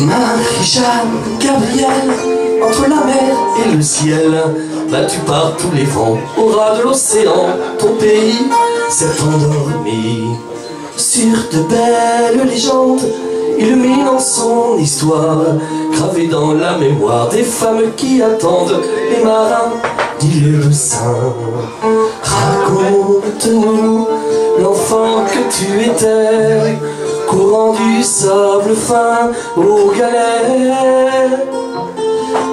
Marie-Jeanne, Gabrielle, entre la mer et le ciel, battu par tous les vents, au ras de l'océan, ton pays s'est endormi. Sur de belles légendes, illuminant son histoire, gravée dans la mémoire des femmes qui attendent les marins d'île Saint. Raconte-nous l'enfant que tu étais, courant du sable fin aux galets.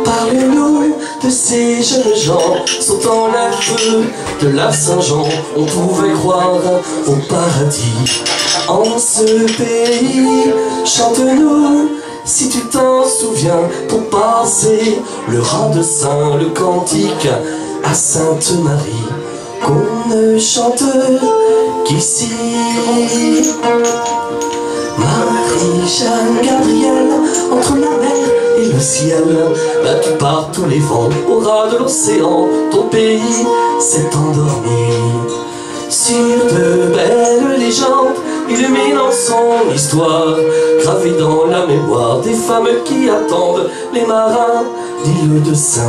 Parle-nous de ces jeunes gens sautant la feu de la Saint-Jean. On pouvait croire au paradis en ce pays. Chante-nous si tu t'en souviens pour passer le rat de Saint, le cantique à Sainte Marie qu'on ne chante qu'ici. Marie-Jeanne Gabrielle, entre la mer et le ciel, battu par tous les vents, au ras de l'océan, ton pays s'est endormi. Sur de belles légendes, illuminant son histoire, gravée dans la mémoire des femmes qui attendent les marins d'île de Saint.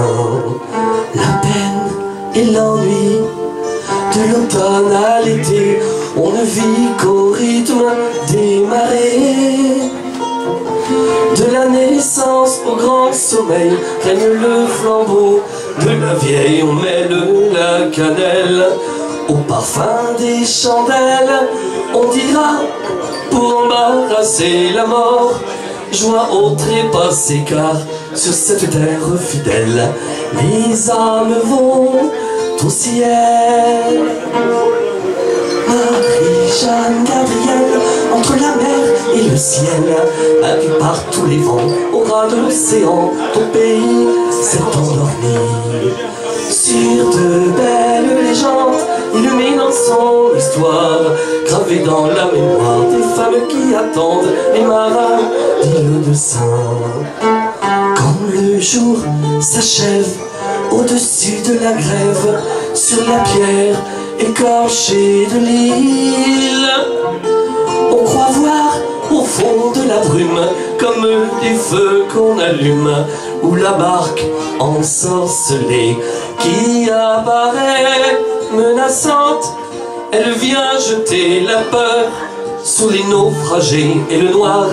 La peine et l'ennui de l'automne à l'été, on ne vit qu'au rythme des marées. De la naissance au grand sommeil, règne le flambeau de la vieille, on mêle la cannelle au parfum des chandelles. On dira, pour embarrasser la mort, joie au trépassé car sur cette terre fidèle, les âmes vont au ciel. Marie-Jeanne Gabrielle, entre la mer et le ciel, battu par tous les vents, au ras de l'océan, ton pays s'est endormi. Sur de belles légendes, illuminant son histoire, gravée dans la mémoire des femmes qui attendent les marins d'île de Saint. Quand le jour s'achève, au-dessus de la grève, sur la pierre écorchée de l'île. On croit voir au fond de la brume, comme des feux qu'on allume, ou la barque ensorcelée qui apparaît menaçante. Elle vient jeter la peur sous les naufragés, et le noir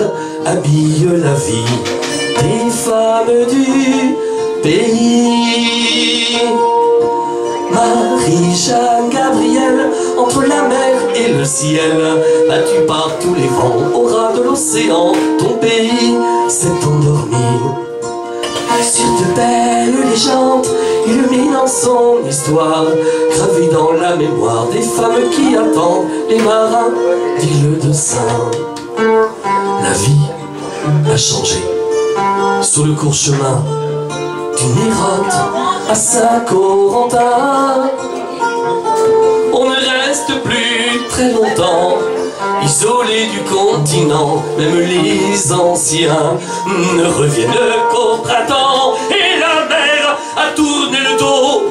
habille la vie des femmes du pays. Marie-Jeanne Gabrielle, entre la mer et le ciel, battu par tous les vents, au ras de l'océan, ton pays s'est endormi. Sur de belles légendes, illuminant son histoire, gravée dans la mémoire des femmes qui attendent les marins d'île de Saint. La vie a changé. Sur le court chemin d'une Hérote à Saint-Corentin. On ne reste plus très longtemps isolé du continent. Même les anciens ne reviennent qu'au printemps. Et la mer a tourné le dos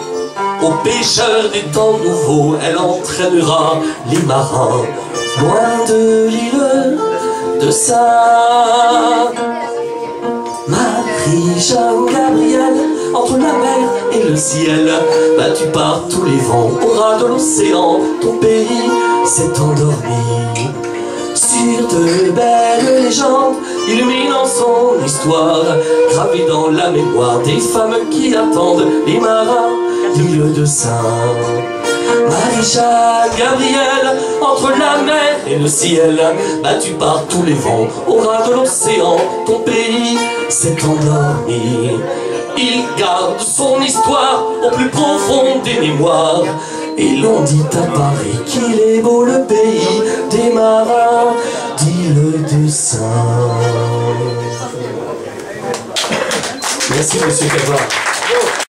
aux pêcheurs des temps nouveaux. Elle entraînera les marins loin de l'île de Saint. Battu par tous les vents, au ras de l'océan, ton pays s'est endormi. Sur de belles légendes, illuminant son histoire, gravée dans la mémoire des femmes qui attendent les marins d'île de Saint. Marie-Jeanne Gabrielle, entre la mer et le ciel, battu par tous les vents, au ras de l'océan, ton pays s'est endormi. Il garde son histoire au plus profond des mémoires. Et l'on dit à Paris qu'il est beau le pays des marins d'île de Saint. Merci Monsieur Cavard.